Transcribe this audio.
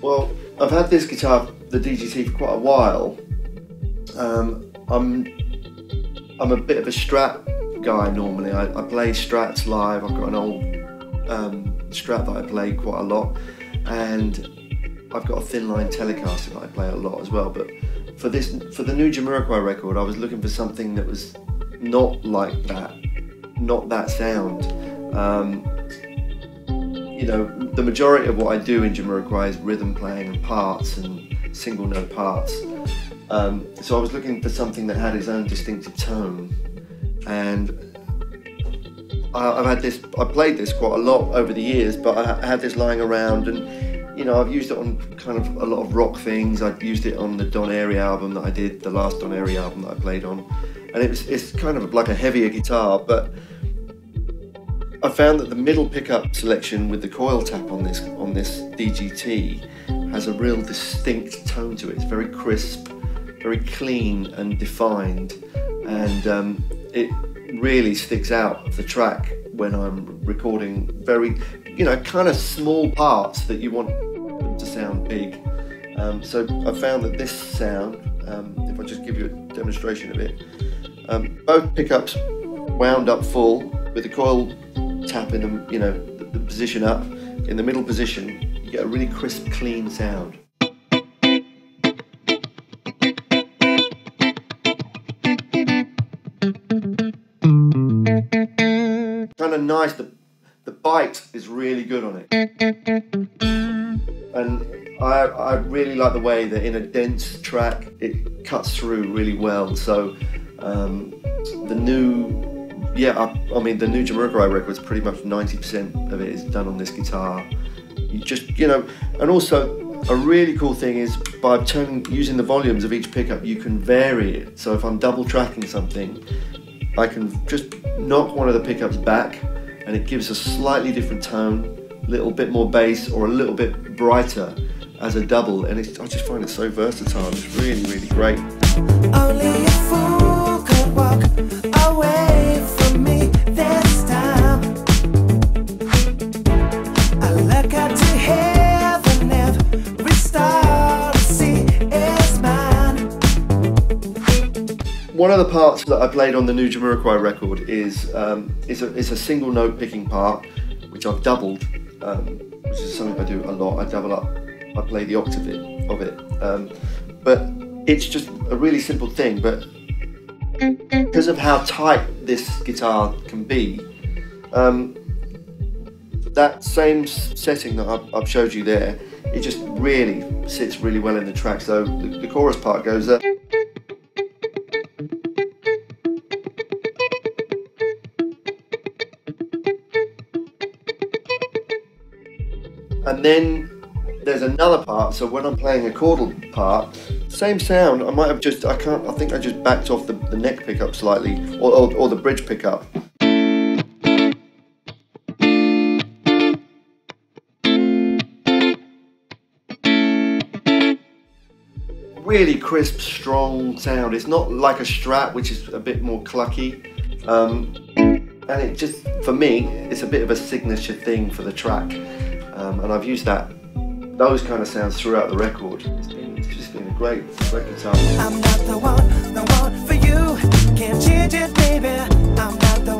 Well, I've had this guitar, the DGT, for quite a while. Um, I'm I'm a bit of a Strat guy normally. I, I play Strats live. I've got an old um, Strat that I play quite a lot, and I've got a thin line Telecaster that I play a lot as well. But for this, for the new Jamiroquai record, I was looking for something that was not like that, not that sound. Um, you know, the majority of what I do in Jamiroquai is rhythm playing and parts and single note parts. Um, so I was looking for something that had its own distinctive tone, and I, have had this. I played this quite a lot over the years, but I, I had this lying around, and you know, I've used it on kind of a lot of rock things. I've used it on the Don Airey album that I did, the last Don Airey album that I played on, and it was, it's kind of like a heavier guitar, but I found that the middle pickup selection with the coil tap on this on this DGT has a real distinct tone to it. It's very crisp very clean and defined, and um, it really sticks out of the track when I'm recording very, you know, kind of small parts that you want them to sound big. Um, so I found that this sound, um, if I just give you a demonstration of it, um, both pickups wound up full with the coil tap in the, you know, the, the position up in the middle position, you get a really crisp, clean sound. Nice. The, the bite is really good on it. And I, I really like the way that in a dense track it cuts through really well. So um, the new, yeah, I, I mean the new Jamiroquai record is pretty much 90% of it is done on this guitar. You just, you know, and also a really cool thing is by turning using the volumes of each pickup you can vary it so if I'm double tracking something I can just knock one of the pickups back and it gives a slightly different tone, a little bit more bass or a little bit brighter as a double and I just find it so versatile, it's really, really great. One of the parts that I played on the new Jamiroquai record is um, is, a, a single note picking part, which I've doubled, um, which is something I do a lot. I double up, I play the octave of it, um, but it's just a really simple thing. But because of how tight this guitar can be, um, that same setting that I've, I've, showed you there, it just really sits really well in the track. So the, the chorus part goes. Uh, and then there's another part. So when I'm playing a chordal part, same sound. I might have just I can't. I think I just backed off the, the neck pickup slightly, or, or, or the bridge pickup. Really crisp, strong sound. It's not like a Strat, which is a bit more clucky. Um, and it just, for me, it's a bit of a signature thing for the track. Um, and I've used that, those kind of sounds throughout the record. It's, been, it's just been a great, great guitar. I'm not the one, the one for you. Can't change it, baby. I'm not the